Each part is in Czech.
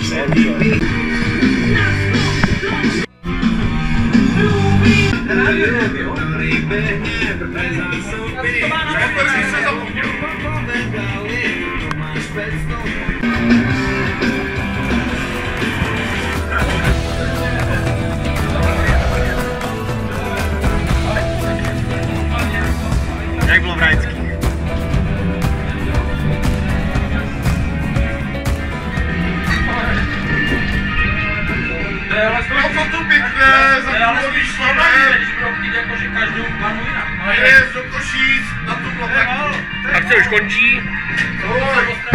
Sergio.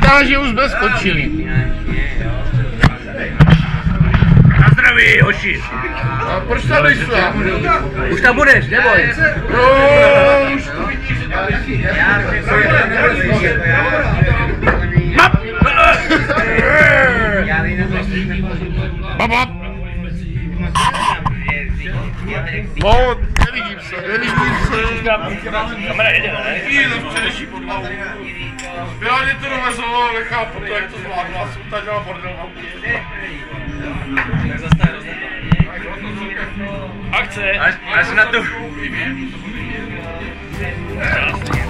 Takže už jsme skočili. Na zdraví, hoši. A proč tam nejsou? Už tam budeš, neboj. No, už to vidíš. Bab! Bab! No, nelíbím se, nelíbím se. Kamera jede, ne? Jde v předeší podlahu. Zbělá mě to dovezlo, nechápu to, jak to zvládla. Jsem tady dělal bordel v Akce! Až na tu! Krásně.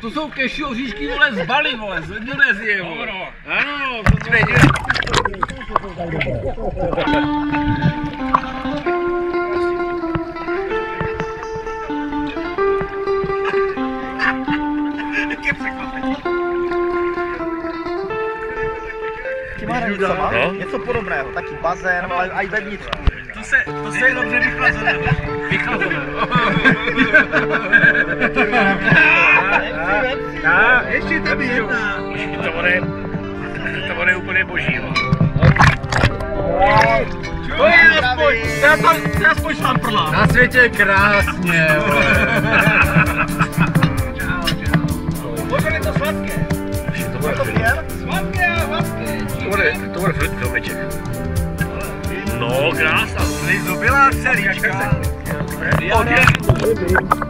to jsou keši oříšky, vole, z Bali, vole, z Indonésie, vole. Ano, to je Něco podobného, taky bazén, ale i vevnitřku. To se, to se dobře vychlazené. Vychlazené. Dá, ještě tam jedna. To bude, to bude úplně boží. To je aspoň, to je aspoň, to je aspoň šamprla. Na světě je krásně. Čau, čau. Pojďme to sladké. To bude Sladké a sladké. To bude, to bude filmeček. No, krása. Zubila celíčka. Odjel.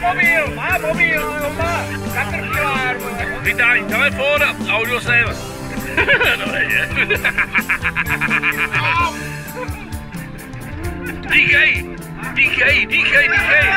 mobiel, má mobiel, má, zakrkila Vydání telefon a audio sem. no nejde. Dýchej, dýchej, dýchej, dýchej.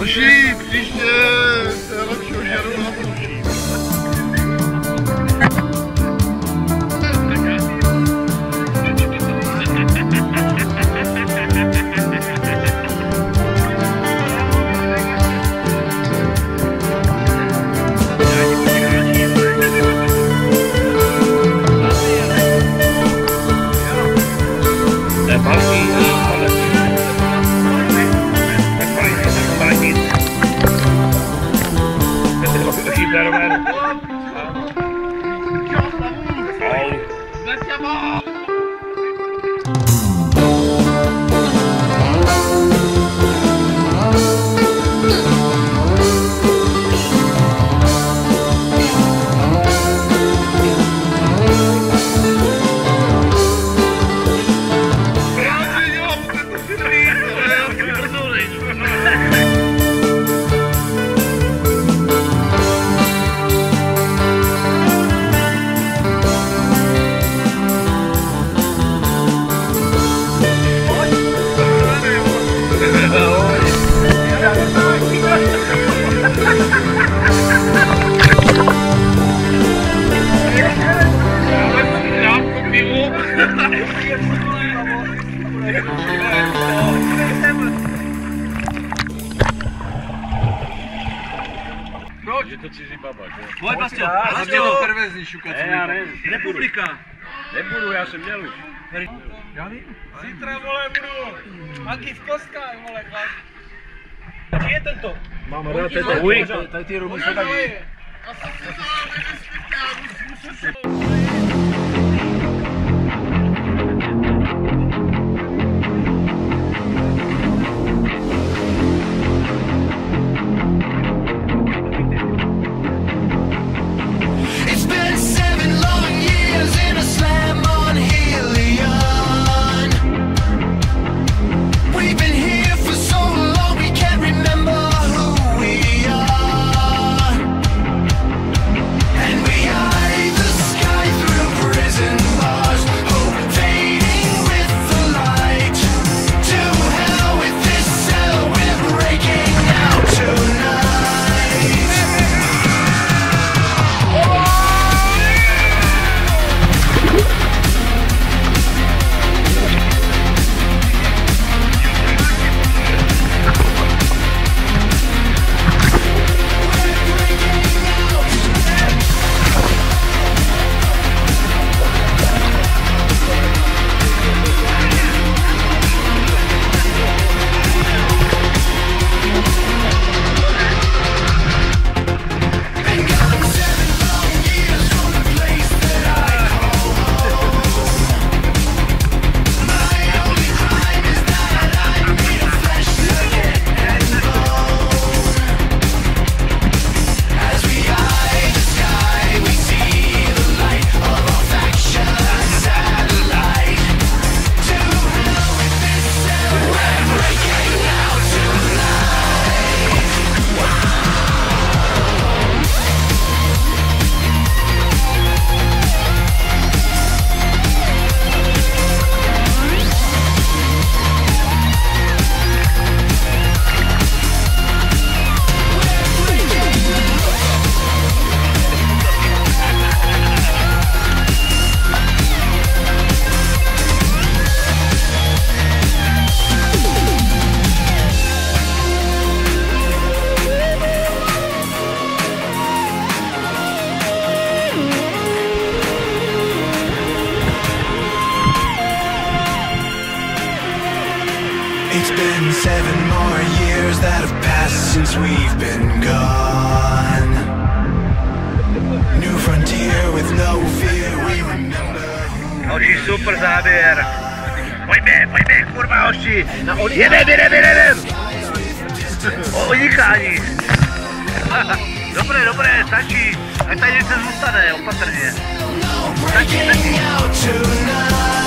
Oši, příště! Je to cizí baba, že? Pojď, Vlastě, Vlastě to pervezní šukat. Ne, já ne. Republika. Nebudu, já jsem měl už. Zítra, vole, budu. Maky v kostkách, vole, chlap. Kdy je tento? Mám rád ten uj. Tady ty rumy jsou taky. It's super záběr. Pojďme, pojďme, kurva, hoši. Jedem, jedem, jedem. O unikání. Dobré, dobré, stačí. Ať tady něco zůstane, opatrně. Breaking out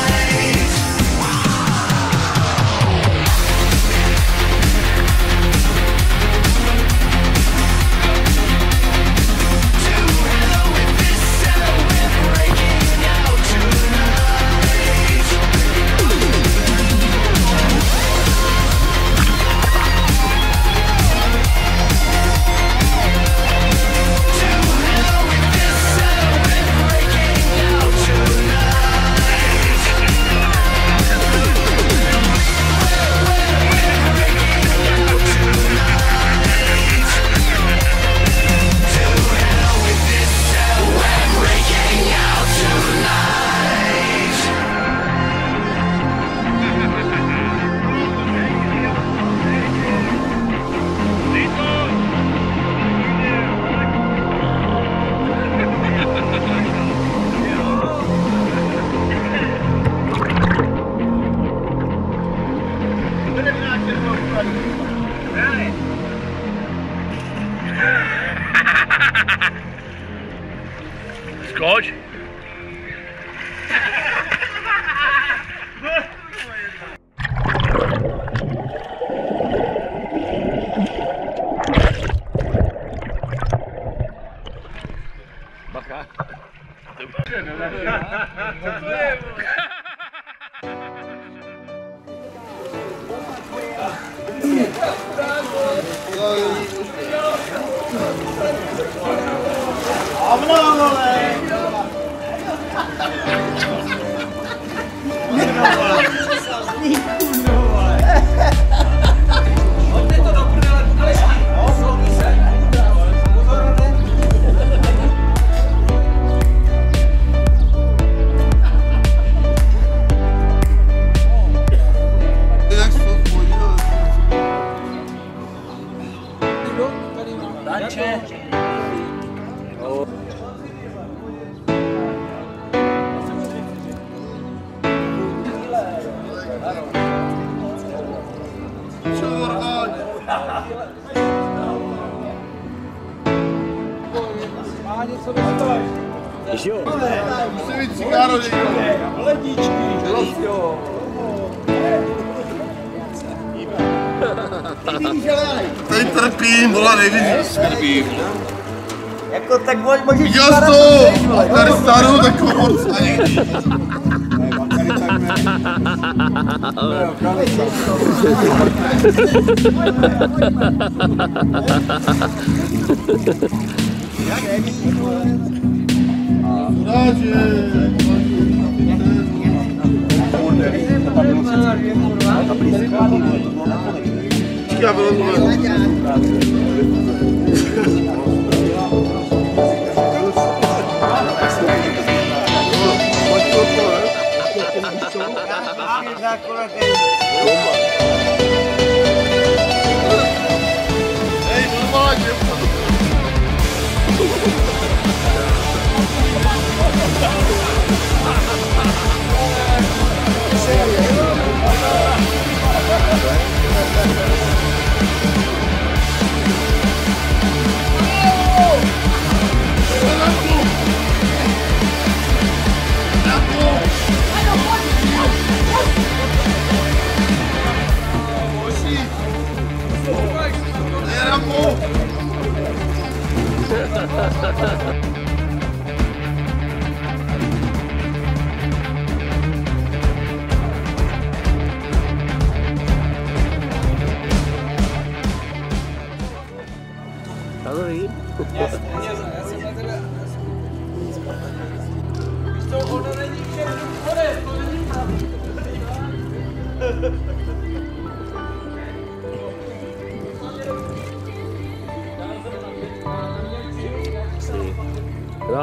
tak můžeš můžeš Viděl jsi to? Tady starou takovou moc Dobrý.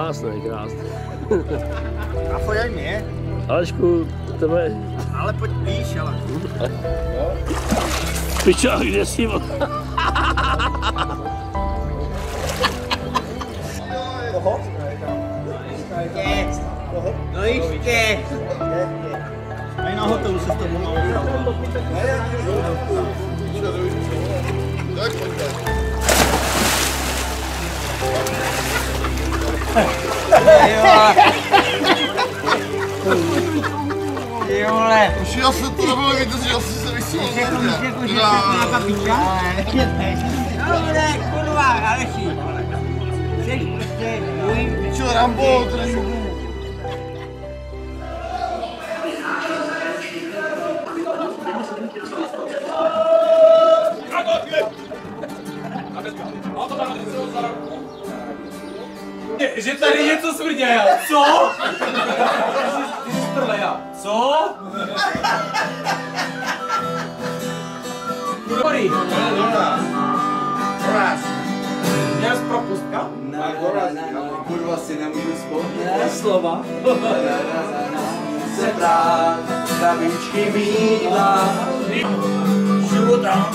Krásné, krásné. A pojď mě, Alečku, tebe ale pojď blíž, ale. piča, kde jsi? Ještě. No ještě. Mají na hotelu se s tobou mám. Tak pojďte. Ty vole. Už já se to nebylo vidět, že asi se vysílal. Řekl mi, řekl, že jsi nějaká piča. Dobre, kurva, Aleši. Jseš prostě můj Čo, Rambo, to není Že tady něco smrděl. Co? Ty jsi prleja. Co? Kurvary. Měl jsi propustka? Kurva si nemůžu vzpomínat. Ne, slova. Se brát, krabičky vína. Života.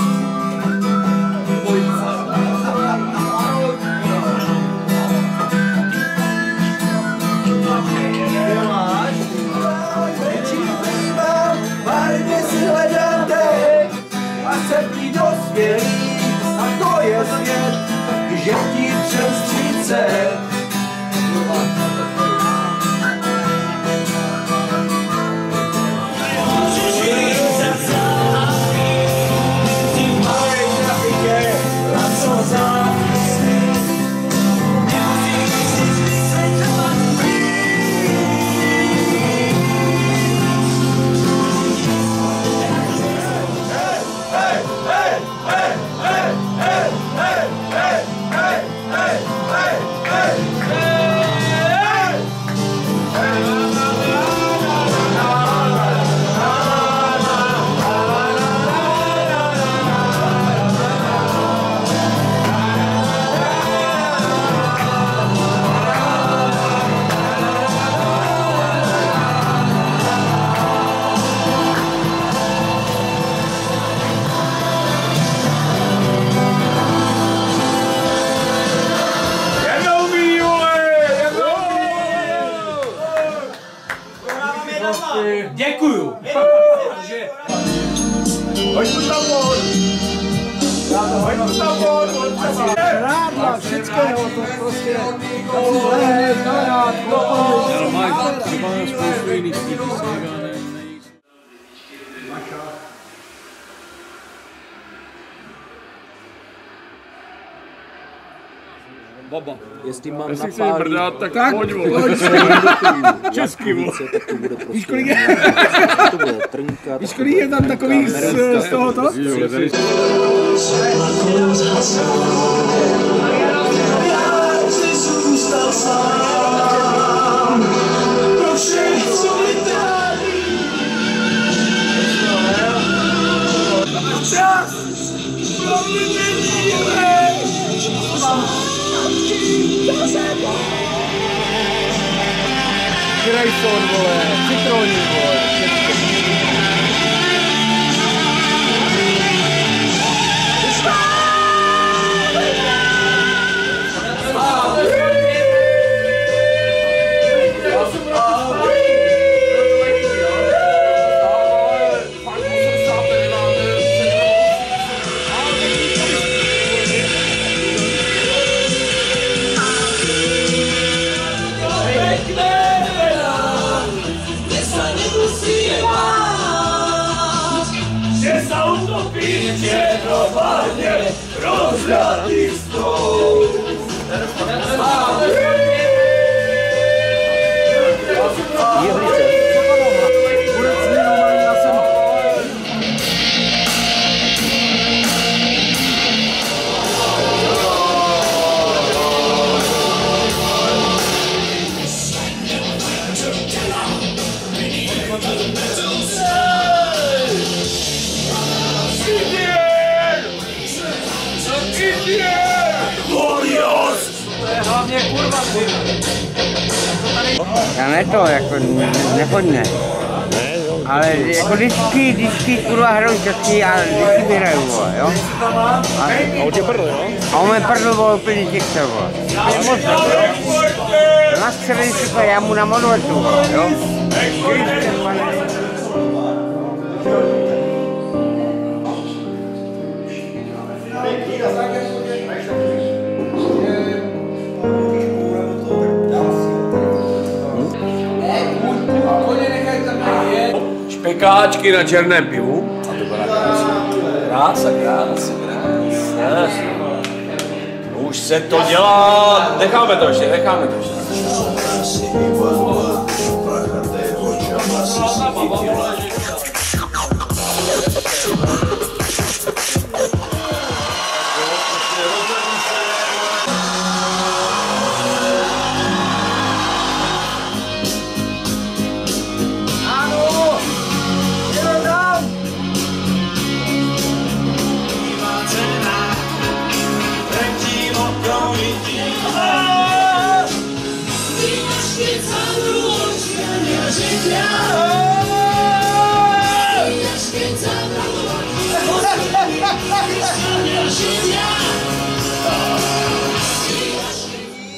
Zlé, kamarádko, Mají třeba spoustu jiných stílů, ale ne, Baba. Jestli mám Jestli brdat, tak, tak pojď, vole. Český, vole. tak to bude prostě... Víš, kolik je, To bude trnka, víš, kolik je tam takových z, z tohoto? Jo, Já ne to, jako ne, nechodně. Ale jako vždycky, vždycky kurva hraju český a vždycky vyhraju, vole, jo? A, A on tě prdl, jo? a on mě prdl, vole, úplně těchce, vole. Úplně moc, jo? Na super, já mu na modletu, jo? Kriste, pane. Špekáčky na černém pivu. A to byla krása, krása, krása. Už se to dělá, necháme to ještě, necháme to ještě.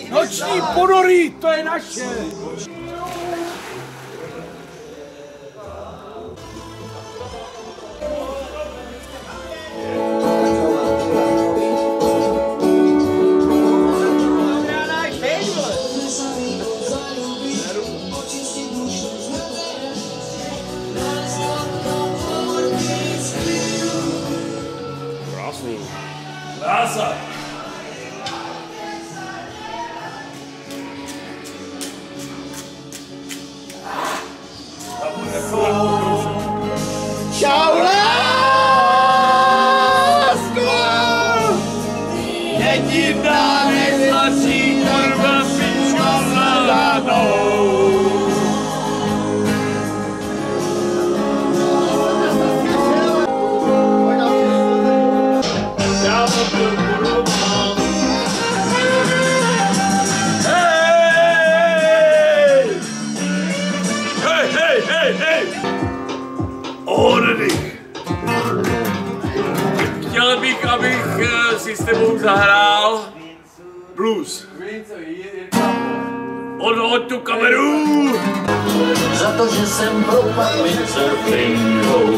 Noční ponory, to je naše. hoď tu kameru! Za to, že jsem propadl surfingou.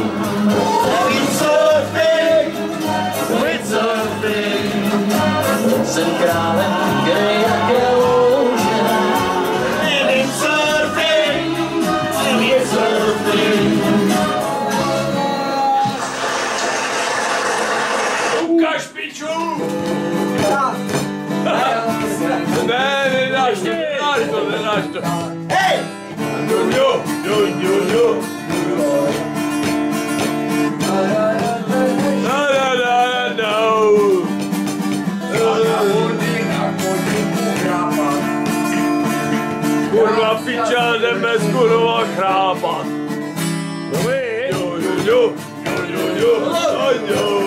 yo, yo, yo, yo, yo.